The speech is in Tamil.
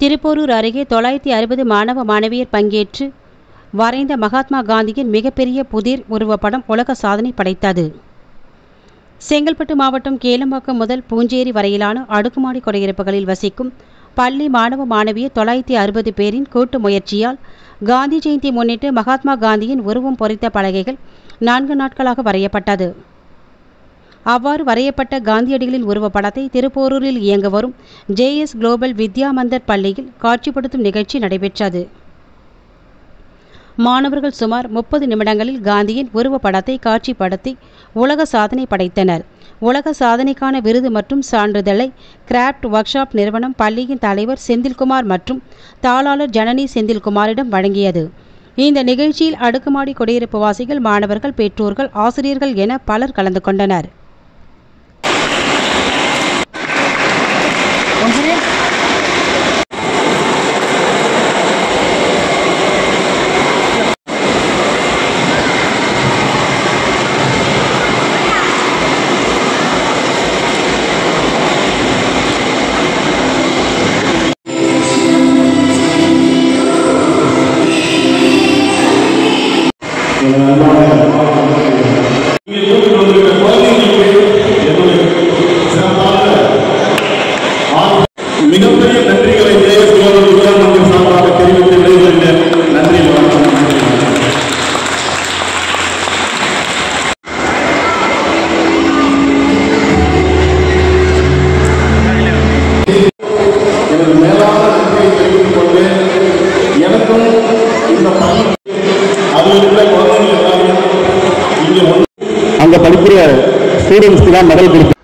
திருப்போரூர் அருகே தொள்ளாயிரத்தி அறுபது மாணவ மாணவியர் பங்கேற்று வரைந்த மகாத்மா காந்தியின் மிகப்பெரிய புதிர் உருவப்படம் உலக சாதனை படைத்தது. செங்கல்பட்டு மாவட்டம் கேளம்பாக்கம் முதல் பூஞ்சேரி வரையிலான அடுக்குமாடி குடியிருப்புகளில் வசிக்கும் பள்ளி மாணவ மாணவியர் தொள்ளாயிரத்தி அறுபது பேரின் கூட்டு முயற்சியால் காந்தி ஜெயந்தி முன்னிட்டு மகாத்மா காந்தியின் உருவம் பொறித்த பலகைகள் நான்கு நாட்களாக வரையப்பட்டது. அவ்வாறு வரையப்பட்ட காந்தியடிகளின் உருவப்படத்தை திருப்போரூரில் இயங்க வரும் ஜேஎஸ் குளோபல் வித்யா மந்தர் பள்ளியில் காட்சிப்படுத்தும் நிகழ்ச்சி நடைபெற்றது. மாணவர்கள் சுமார் முப்பது நிமிடங்களில் காந்தியின் உருவ படத்தை காட்சிப்படுத்தி உலக சாதனை படைத்தனர். உலக சாதனைக்கான விருது மற்றும் சான்றிதழை கிராஃப்ட் ஒர்க் ஷாப் நிறுவனம் பள்ளியின் தலைவர் செந்தில்குமார் மற்றும் தாளாளர் ஜனனி செந்தில்குமாரிடம் வழங்கியது. இந்த நிகழ்ச்சியில் அடுக்குமாடி குடியிருப்பு வாசிகள் மாணவர்கள் பெற்றோர்கள் ஆசிரியர்கள் என பலர் கலந்து கொண்டனர். Gracias. அங்க படிக்கிற ஸ்டூடெண்ட்ஸ்க்கு தான் மெடல் கொடுத்து